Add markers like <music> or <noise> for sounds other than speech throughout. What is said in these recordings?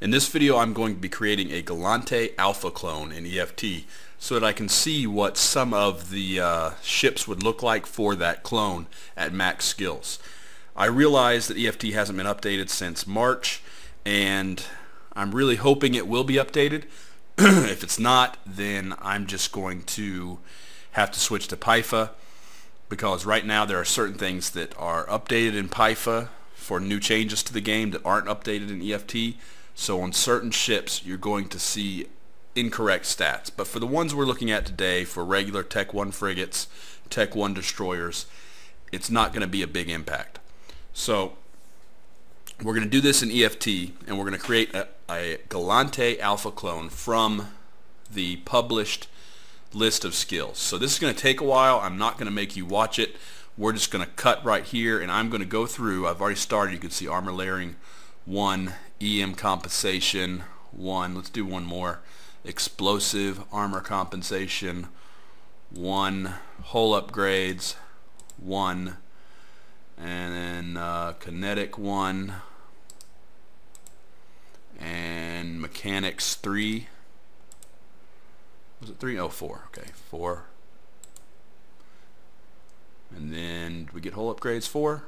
In this video I'm going to be creating a Gallente Alpha clone in EFT so that I can see what some of the uh, ships would look like for that clone at max skills. I realize that EFT hasn't been updated since March and I'm really hoping it will be updated. <clears throat> if it's not then I'm just going to have to switch to Pyfa because right now there are certain things that are updated in Pyfa for new changes to the game that aren't updated in EFT so on certain ships, you're going to see incorrect stats. But for the ones we're looking at today, for regular Tech 1 frigates, Tech 1 destroyers, it's not going to be a big impact. So we're going to do this in EFT, and we're going to create a, a Gallente Alpha clone from the published list of skills. So this is going to take a while. I'm not going to make you watch it. We're just going to cut right here, and I'm going to go through. I've already started. You can see armor layering 1, EM compensation, 1. Let's do one more. Explosive armor compensation, 1. Hull upgrades, 1. And then uh, kinetic 1. And mechanics 3. Was it 3? Oh, 4. Okay, 4. And then we get hull upgrades 4.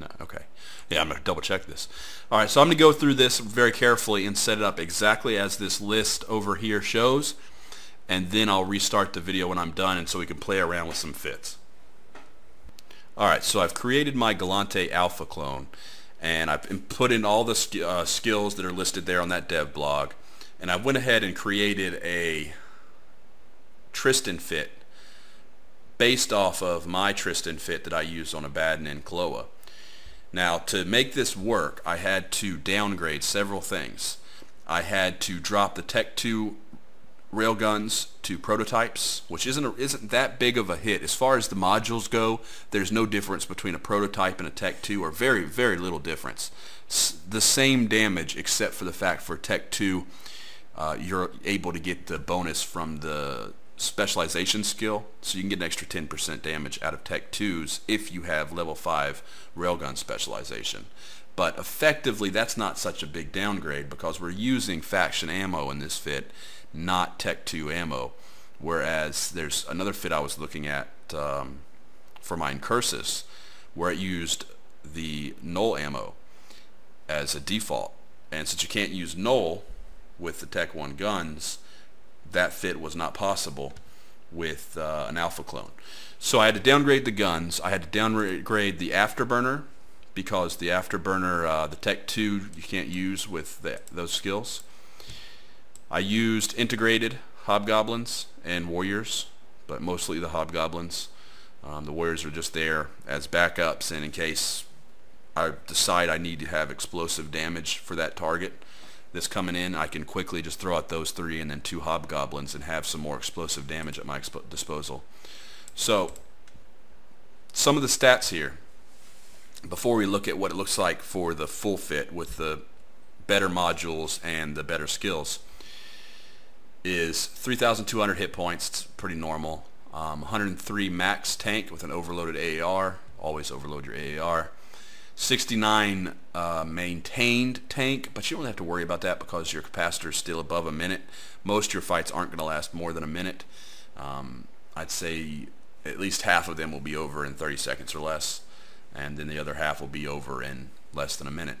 No, okay. Yeah, I'm going to double check this. All right, so I'm going to go through this very carefully and set it up exactly as this list over here shows. And then I'll restart the video when I'm done and so we can play around with some fits. All right, so I've created my Gallente Alpha clone and I've put in all the uh, skills that are listed there on that dev blog. And I went ahead and created a Tristan fit based off of my Tristan fit that I used on Abaddon and Kaloa. Now to make this work I had to downgrade several things. I had to drop the Tech 2 railguns to prototypes, which isn't a, isn't that big of a hit. As far as the modules go, there's no difference between a prototype and a Tech 2, or very, very little difference. It's the same damage, except for the fact for Tech 2, uh, you're able to get the bonus from the specialization skill, so you can get an extra 10% damage out of Tech 2s if you have level 5 railgun specialization. But effectively, that's not such a big downgrade because we're using faction ammo in this fit, not Tech 2 ammo. Whereas there's another fit I was looking at um, for my Incursus where it used the null ammo as a default. And since you can't use null with the Tech 1 guns, that fit was not possible with uh, an alpha clone. So I had to downgrade the guns. I had to downgrade the afterburner because the afterburner, uh, the Tech 2, you can't use with the, those skills. I used integrated hobgoblins and warriors, but mostly the hobgoblins. Um, the warriors are just there as backups and in case I decide I need to have explosive damage for that target that's coming in, I can quickly just throw out those three and then two hobgoblins and have some more explosive damage at my disposal. So some of the stats here before we look at what it looks like for the full fit with the better modules and the better skills is 3,200 hit points. It's pretty normal. Um, 103 max tank with an overloaded AAR. Always overload your AAR. 69 uh, maintained tank, but you don't have to worry about that because your capacitor is still above a minute. Most of your fights aren't going to last more than a minute. Um, I'd say at least half of them will be over in 30 seconds or less, and then the other half will be over in less than a minute.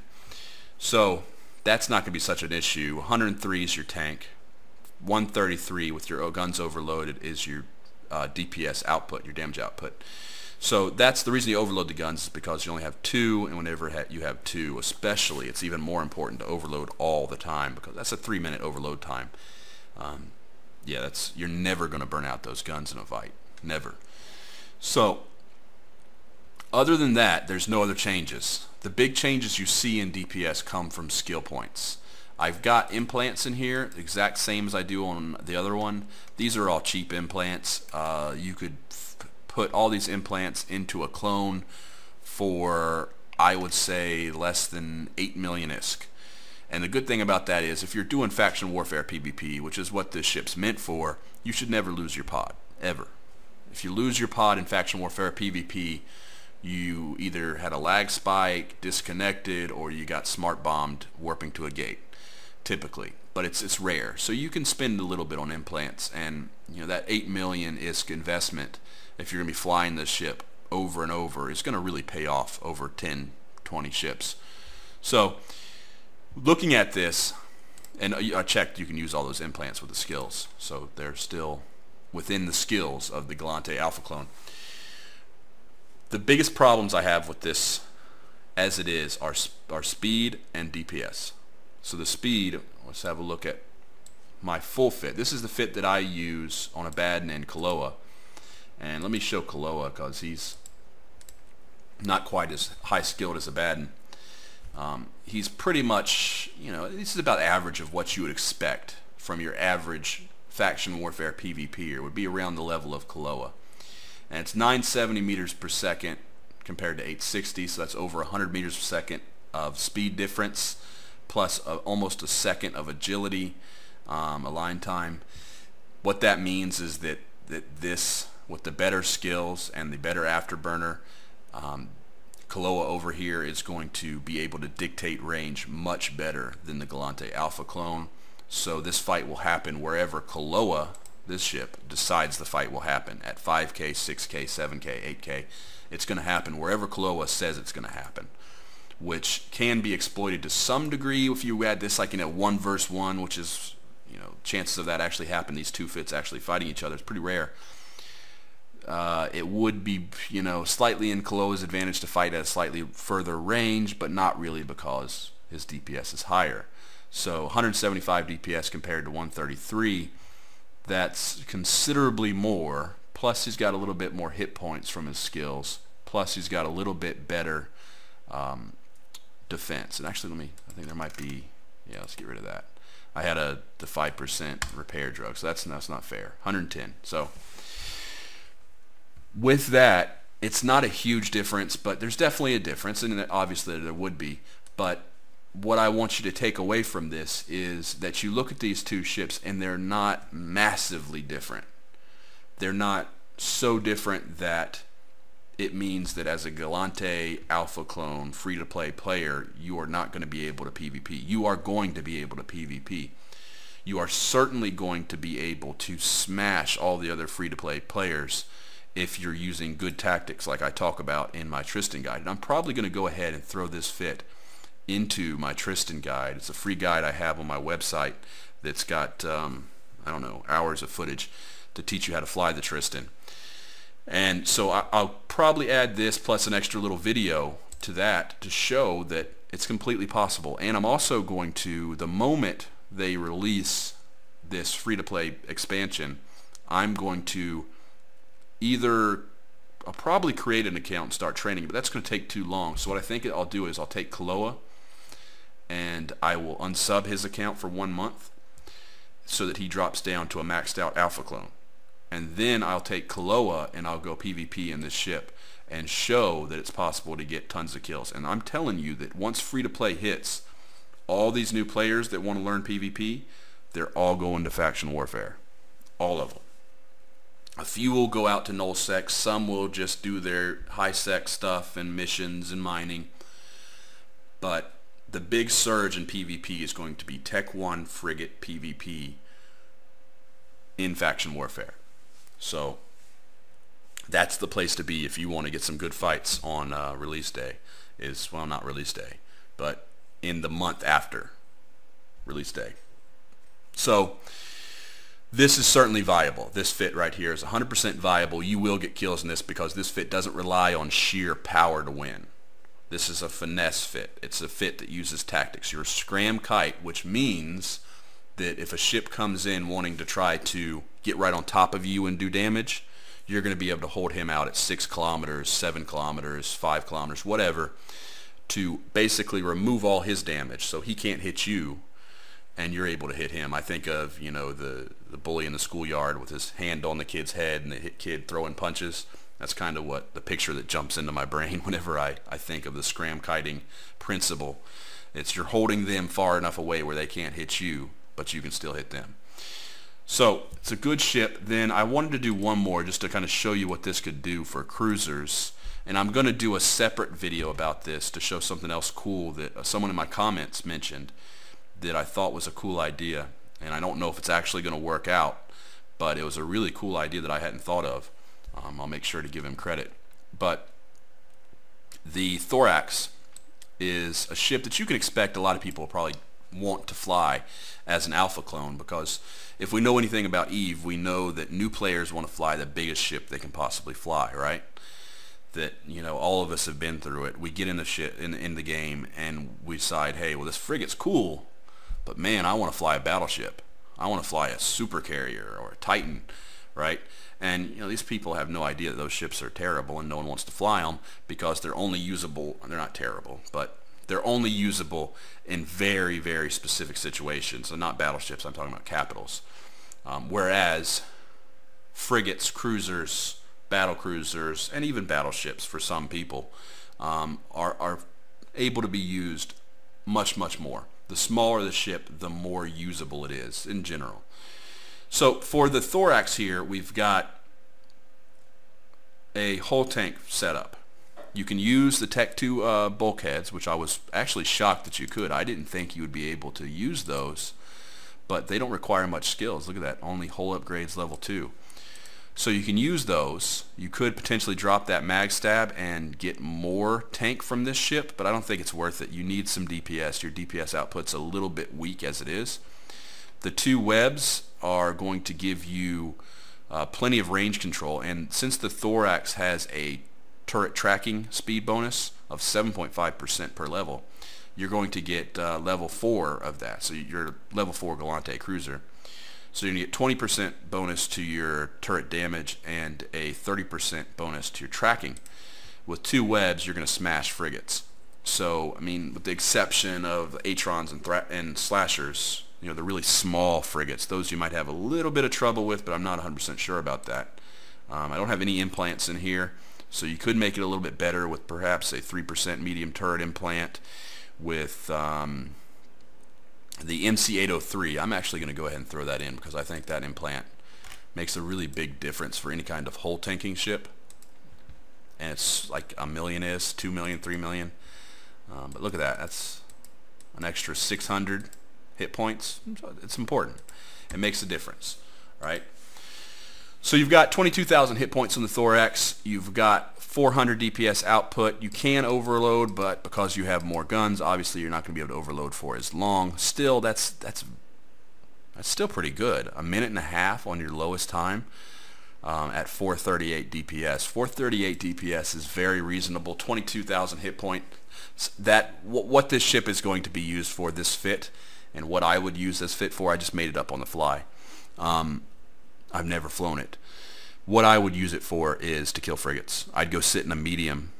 So that's not going to be such an issue. 103 is your tank. 133 with your guns overloaded is your uh, DPS output, your damage output. So that's the reason you overload the guns is because you only have two, and whenever you have two, especially, it's even more important to overload all the time because that's a three-minute overload time. Um, yeah, that's you're never going to burn out those guns in a fight, never. So, other than that, there's no other changes. The big changes you see in DPS come from skill points. I've got implants in here, exact same as I do on the other one. These are all cheap implants. Uh, you could put all these implants into a clone for I would say less than 8 million ISK. And the good thing about that is if you're doing faction warfare PvP, which is what this ship's meant for, you should never lose your pod, ever. If you lose your pod in faction warfare PvP, you either had a lag spike, disconnected, or you got smart bombed warping to a gate, typically. But it's it's rare. So you can spend a little bit on implants, and you know that eight million ISK investment, if you're gonna be flying this ship over and over, it's gonna really pay off over 10, 20 ships. So looking at this, and I checked, you can use all those implants with the skills, so they're still within the skills of the Gallente Alpha clone. The biggest problems I have with this as it is are, are speed and DPS. So the speed, let's have a look at my full fit. This is the fit that I use on Abaddon and Kaloa. And let me show Kaloa because he's not quite as high skilled as Abaddon. Um, he's pretty much, you know, this is about average of what you would expect from your average faction warfare PvP. It would be around the level of Kaloa and it's 970 meters per second compared to 860, so that's over 100 meters per second of speed difference, plus a, almost a second of agility, um, align time. What that means is that, that this, with the better skills and the better afterburner, um, Kaloa over here is going to be able to dictate range much better than the Gallente Alpha clone. So this fight will happen wherever Kaloa this ship decides the fight will happen at 5K, 6K, 7K, 8K. It's going to happen wherever Kaloa says it's going to happen, which can be exploited to some degree if you add this like in a one versus one, which is, you know, chances of that actually happen, these two fits actually fighting each other, is pretty rare. Uh, it would be, you know, slightly in Kaloa's advantage to fight at a slightly further range, but not really because his DPS is higher. So 175 DPS compared to 133 that's considerably more. Plus, he's got a little bit more hit points from his skills. Plus, he's got a little bit better um, defense. And actually, let me. I think there might be. Yeah, let's get rid of that. I had a the five percent repair drug, so that's that's not fair. 110. So with that, it's not a huge difference, but there's definitely a difference, and obviously there would be. But what I want you to take away from this is that you look at these two ships and they're not massively different. They're not so different that it means that as a Gallente Alpha clone free-to-play player, you are not going to be able to PvP. You are going to be able to PvP. You are certainly going to be able to smash all the other free-to-play players if you're using good tactics like I talk about in my Tristan guide. And I'm probably going to go ahead and throw this fit into my Tristan guide. It's a free guide I have on my website that's got, um, I don't know, hours of footage to teach you how to fly the Tristan. And so I, will probably add this plus an extra little video to that to show that it's completely possible. And I'm also going to, the moment they release this free-to-play expansion, I'm going to either I'll probably create an account and start training, but that's going to take too long. So what I think I'll do is I'll take Kaloa and I will unsub his account for one month so that he drops down to a maxed out alpha clone. And then I'll take Kaloa and I'll go PvP in this ship and show that it's possible to get tons of kills. And I'm telling you that once free-to-play hits, all these new players that want to learn PvP, they're all going to faction warfare. All of them. A few will go out to null. Some will just do their high sec stuff and missions and mining. But the big surge in PvP is going to be Tech 1 frigate PvP in faction warfare. So that's the place to be if you want to get some good fights on uh, release day. Is well, not release day, but in the month after release day. So this is certainly viable. This fit right here is 100% viable. You will get kills in this because this fit doesn't rely on sheer power to win. This is a finesse fit. It's a fit that uses tactics. You're a scram kite, which means that if a ship comes in wanting to try to get right on top of you and do damage, you're going to be able to hold him out at 6 kilometers, 7 kilometers, 5 kilometers, whatever, to basically remove all his damage so he can't hit you and you're able to hit him. I think of, you know, the, the bully in the schoolyard with his hand on the kid's head and the kid throwing punches. That's kind of what the picture that jumps into my <laughs> brain whenever I, I think of the scram kiting principle. It's you're holding them far enough away where they can't hit you, but you can still hit them. So it's a good ship. Then I wanted to do one more just to kind of show you what this could do for cruisers. And I'm going to do a separate video about this to show something else cool that uh, someone in my comments mentioned that I thought was a cool idea. And I don't know if it's actually going to work out, but it was a really cool idea that I hadn't thought of. Um, I'll make sure to give him credit. But the Thorax is a ship that you can expect a lot of people probably want to fly as an alpha clone because if we know anything about Eve, we know that new players want to fly the biggest ship they can possibly fly, right? That you know all of us have been through it. We get in the ship in, in the game and we decide, hey, well this frigate's cool, but man, I want to fly a battleship. I want to fly a super carrier or a Titan, right? And you know these people have no idea that those ships are terrible and no one wants to fly them because they're only usable. They're not terrible, but they're only usable in very, very specific situations. So not battleships, I'm talking about capitals. Um, whereas frigates, cruisers, battle cruisers, and even battleships for some people um, are, are able to be used much, much more. The smaller the ship, the more usable it is in general. So for the thorax here, we've got a hull tank setup. You can use the Tech 2 uh, bulkheads, which I was actually shocked that you could. I didn't think you would be able to use those, but they don't require much skills. Look at that, only hull upgrades level 2. So you can use those. You could potentially drop that mag stab and get more tank from this ship, but I don't think it's worth it. You need some DPS. Your DPS output's a little bit weak as it is. The two webs are going to give you uh, plenty of range control, and since the Thorax has a turret tracking speed bonus of 7.5% per level, you're going to get uh, level 4 of that. So you're level 4 Gallente cruiser. So you're going to get 20% bonus to your turret damage and a 30% bonus to your tracking. With two webs, you're going to smash frigates. So, I mean, with the exception of Atrons and, and Slashers, you know, the really small frigates, those you might have a little bit of trouble with, but I'm not 100% sure about that. Um, I don't have any implants in here. So you could make it a little bit better with perhaps a 3% medium turret implant with um, the MC803. I'm actually going to go ahead and throw that in because I think that implant makes a really big difference for any kind of hull tanking ship. And it's like a million is, two million, three million. Um, but look at that. That's an extra 600 hit points. It's important. It makes a difference, right? So you've got 22,000 hit points on the Thorax. You've got 400 DPS output. You can overload, but because you have more guns, obviously you're not going to be able to overload for as long. Still, that's that's that's still pretty good. A minute and a half on your lowest time um, at 438 DPS. 438 DPS is very reasonable. 22,000 hit point. That what this ship is going to be used for this fit, and what I would use this fit for, I just made it up on the fly. Um, I've never flown it. What I would use it for is to kill frigates. I'd go sit in a medium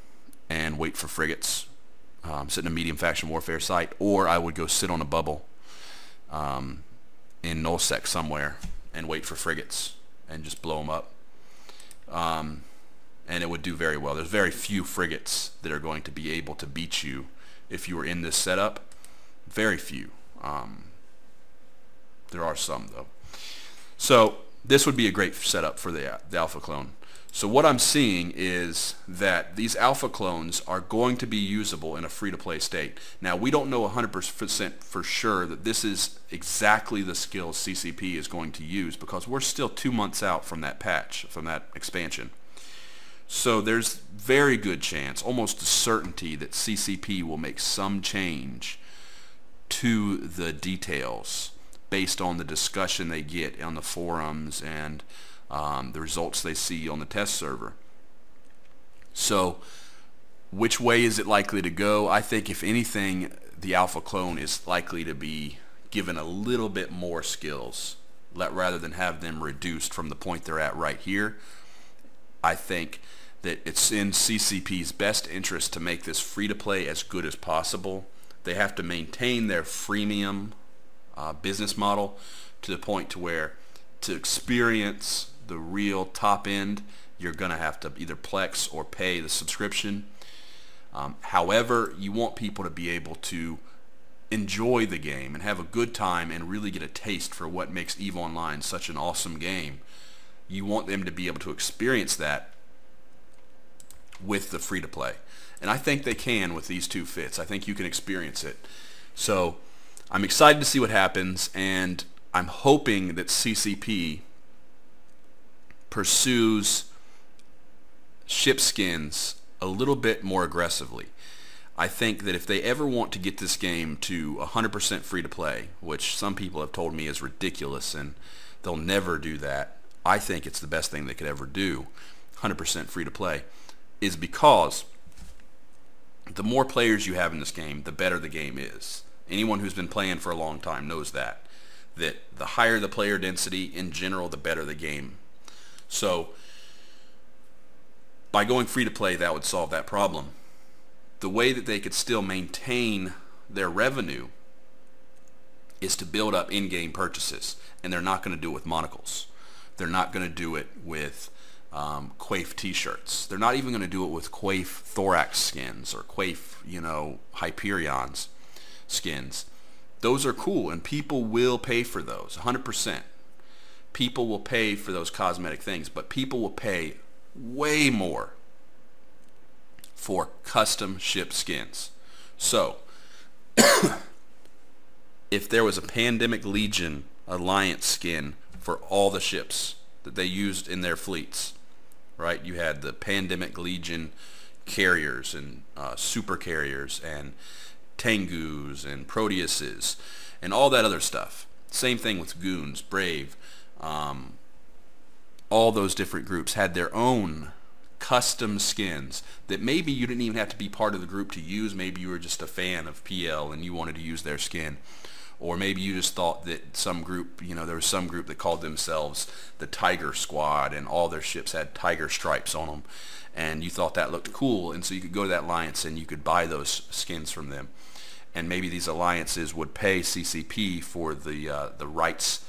and wait for frigates, um, sit in a medium faction warfare site, or I would go sit on a bubble um, in nullsec somewhere and wait for frigates and just blow them up. Um, and it would do very well. There's very few frigates that are going to be able to beat you if you were in this setup. Very few. Um, there are some though. So this would be a great setup for the, the alpha clone. So what I'm seeing is that these alpha clones are going to be usable in a free-to-play state. Now, we don't know 100% for sure that this is exactly the skills CCP is going to use because we're still two months out from that patch, from that expansion. So there's very good chance, almost a certainty, that CCP will make some change to the details based on the discussion they get on the forums and um, the results they see on the test server. So which way is it likely to go? I think if anything, the alpha clone is likely to be given a little bit more skills let, rather than have them reduced from the point they're at right here. I think that it's in CCP's best interest to make this free to play as good as possible. They have to maintain their freemium uh, business model to the point to where to experience the real top end, you're going to have to either Plex or pay the subscription. Um, however, you want people to be able to enjoy the game and have a good time and really get a taste for what makes EVE Online such an awesome game. You want them to be able to experience that with the free-to-play. And I think they can with these two fits. I think you can experience it. So I'm excited to see what happens, and I'm hoping that CCP pursues ship skins a little bit more aggressively. I think that if they ever want to get this game to 100% free to play, which some people have told me is ridiculous and they'll never do that, I think it's the best thing they could ever do, 100% free to play, is because the more players you have in this game, the better the game is. Anyone who's been playing for a long time knows that. That the higher the player density in general, the better the game. So by going free to play, that would solve that problem. The way that they could still maintain their revenue is to build up in-game purchases, and they're not going to do it with monocles. They're not going to do it with um, t-shirts. They're not even going to do it with Quafe thorax skins or Quafe, you know, Hyperions skins. Those are cool, and people will pay for those, 100%. People will pay for those cosmetic things, but people will pay way more for custom ship skins. So, <coughs> if there was a Pandemic Legion Alliance skin for all the ships that they used in their fleets, right? You had the Pandemic Legion carriers and uh, super carriers and Tengus and Proteuses and all that other stuff. Same thing with Goons, Brave, um, all those different groups had their own custom skins that maybe you didn't even have to be part of the group to use. Maybe you were just a fan of PL and you wanted to use their skin. Or maybe you just thought that some group, you know, there was some group that called themselves the Tiger Squad and all their ships had tiger stripes on them. And you thought that looked cool. And so you could go to that alliance and you could buy those skins from them. And maybe these alliances would pay CCP for the, uh, the rights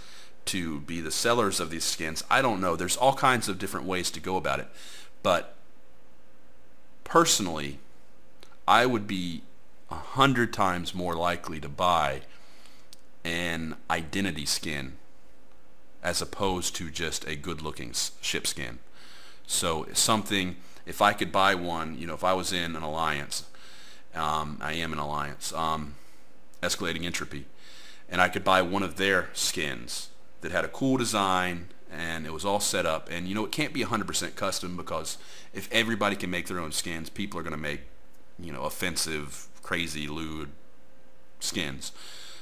to be the sellers of these skins. I don't know. There's all kinds of different ways to go about it. But personally, I would be a hundred times more likely to buy an identity skin as opposed to just a good-looking ship skin. So something, if I could buy one, you know, if I was in an alliance, um, I am an alliance, um, escalating entropy, and I could buy one of their skins that had a cool design and it was all set up. And you know, it can't be 100% custom because if everybody can make their own skins, people are going to make, you know, offensive, crazy, lewd skins.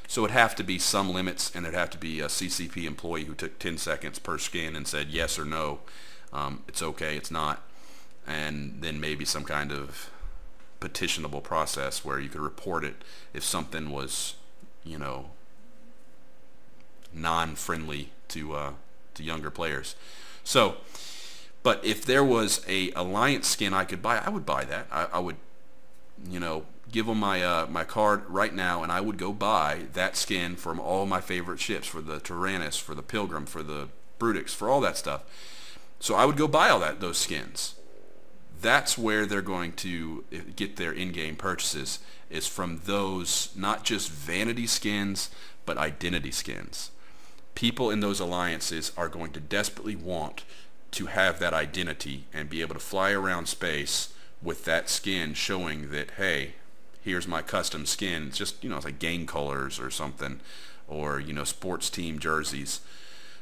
So it'd have to be some limits, and there'd have to be a CCP employee who took 10 seconds per skin and said yes or no. Um, it's okay, it's not. And then maybe some kind of petitionable process where you could report it if something was, you know, non-friendly to uh, to younger players. So, but if there was a alliance skin I could buy, I would buy that. I, I would, you know, give them my uh, my card right now, and I would go buy that skin from all my favorite ships for the Taranis, for the Pilgrim, for the Brutix, for all that stuff. So I would go buy all that those skins. That's where they're going to eh, get their in-game purchases is from those not just vanity skins but identity skins people in those alliances are going to desperately want to have that identity and be able to fly around space with that skin showing that, hey, here's my custom skin. It's just, you know, it's like game colors or something or, you know, sports team jerseys.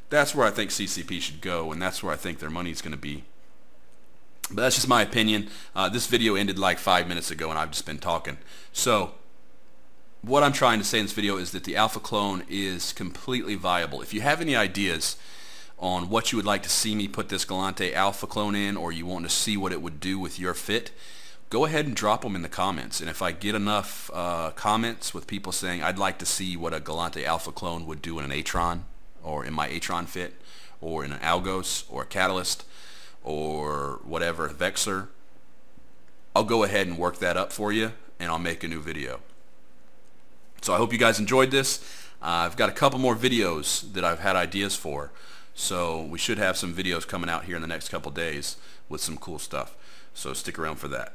That's where I think CCP should go, and that's where I think their money's going to be. But that's just my opinion. Uh, this video ended like five minutes ago, and I've just been talking. So what I'm trying to say in this video is that the alpha clone is completely viable. If you have any ideas on what you would like to see me put this Gallente alpha clone in or you want to see what it would do with your fit, go ahead and drop them in the comments. And if I get enough uh, comments with people saying I'd like to see what a Gallente alpha clone would do in an Atron or in my Atron fit or in an Algos or a Catalyst or whatever, Vexor, I'll go ahead and work that up for you and I'll make a new video. So I hope you guys enjoyed this. Uh, I've got a couple more videos that I've had ideas for. So we should have some videos coming out here in the next couple days with some cool stuff. So stick around for that.